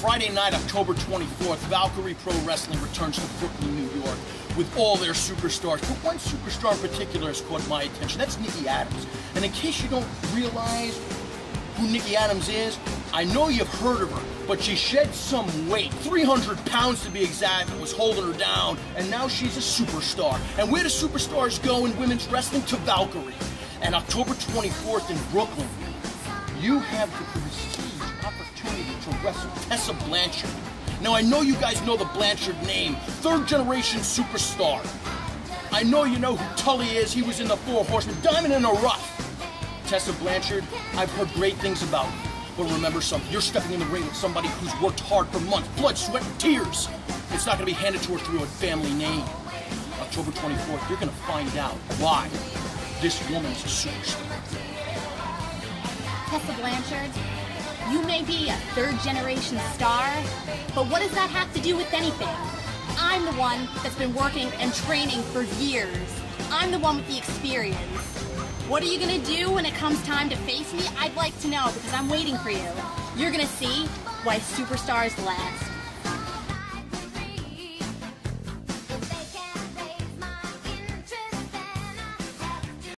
Friday night, October 24th, Valkyrie Pro Wrestling returns to Brooklyn, New York with all their superstars. But one superstar in particular has caught my attention. That's Nikki Addams. And in case you don't realize who Nikki Addams is, I know you've heard of her, but she shed some weight, 300 pounds to be exact, that was holding her down, and now she's a superstar. And where do superstars go in women's wrestling? To Valkyrie. And October 24th in Brooklyn, you have the prestige opportunity to wrestle Tessa Blanchard. Now, I know you guys know the Blanchard name, third generation superstar. I know you know who Tully is. He was in the Four Horsemen, Diamond in the Rough. Tessa Blanchard, I've heard great things about you. But remember something, you're stepping in the ring with somebody who's worked hard for months, blood, sweat, and tears. It's not gonna be handed to her through a family name. October 24th, you're gonna find out why this woman's a superstar. Tessa Blanchard, you may be a third generation star, but what does that have to do with anything? I'm the one that's been working and training for years. I'm the one with the experience. What are you gonna do when it comes time to face me? I'd like to know because I'm waiting for you. You're gonna see why superstars last.